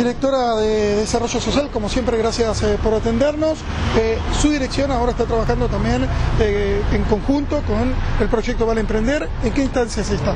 Directora de Desarrollo Social, como siempre, gracias eh, por atendernos. Eh, su dirección ahora está trabajando también eh, en conjunto con el proyecto Vale Emprender. ¿En qué instancias está?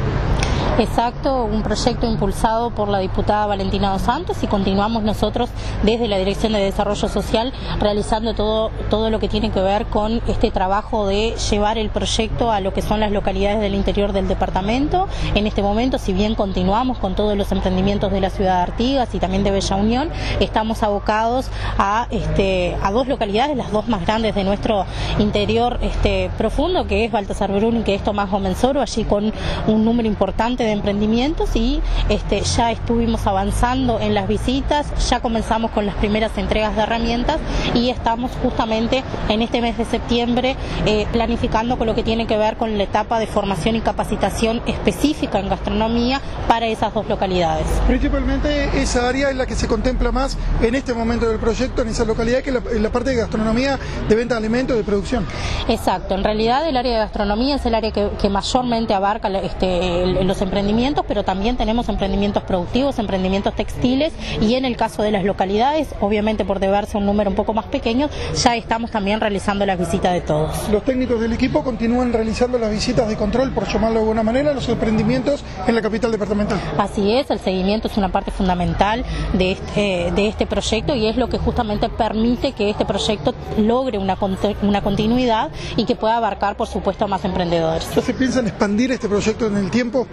Exacto, un proyecto impulsado por la diputada Valentina Dos Santos y continuamos nosotros desde la Dirección de Desarrollo Social realizando todo, todo lo que tiene que ver con este trabajo de llevar el proyecto a lo que son las localidades del interior del departamento. En este momento, si bien continuamos con todos los emprendimientos de la ciudad de Artigas y también de Bella Unión, estamos abocados a, este, a dos localidades, las dos más grandes de nuestro interior este, profundo, que es Baltasar Bruni, que es Tomás Gomenzoro, allí con un número importante de emprendimientos y este, ya estuvimos avanzando en las visitas, ya comenzamos con las primeras entregas de herramientas y estamos justamente en este mes de septiembre eh, planificando con lo que tiene que ver con la etapa de formación y capacitación específica en gastronomía para esas dos localidades. Principalmente esa área es la que se contempla más en este momento del proyecto, en esa localidad, que es la, parte de gastronomía, de venta de alimentos, de producción. Exacto, en realidad el área de gastronomía es el área que, mayormente abarca este, los emprendimientos emprendimientos, pero también tenemos emprendimientos productivos, emprendimientos textiles y en el caso de las localidades, obviamente por deberse un número un poco más pequeño, ya estamos también realizando las visitas de todos. Los técnicos del equipo continúan realizando las visitas de control, por llamarlo de alguna manera, los emprendimientos en la capital departamental. Así es, el seguimiento es una parte fundamental de este, de este proyecto y es lo que justamente permite que este proyecto logre una, una continuidad y que pueda abarcar, por supuesto, a más emprendedores. ¿Se piensan expandir este proyecto en el tiempo?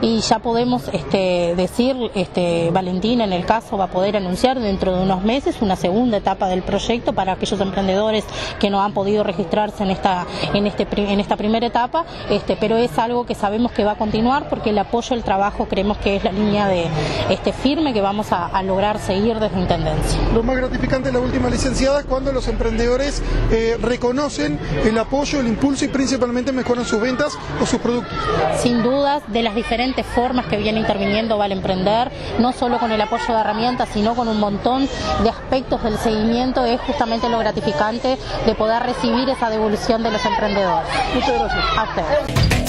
Y ya podemos este, decir, este, Valentina en el caso va a poder anunciar dentro de unos meses una segunda etapa del proyecto para aquellos emprendedores que no han podido registrarse en esta, en este, en esta primera etapa, este, pero es algo que sabemos que va a continuar porque el apoyo al trabajo creemos que es la línea de este firme que vamos a, lograr seguir desde Intendencia. Lo más gratificante de la última licenciada es cuando los emprendedores eh, reconocen el apoyo, el impulso y principalmente mejoran sus ventas o sus productos. Sin dudas, de las diferentes formas que viene interviniendo Vale Emprender, no solo con el apoyo de herramientas, sino con un montón de aspectos del seguimiento, es justamente lo gratificante de poder recibir esa devolución de los emprendedores. Muchas gracias. A ustedes.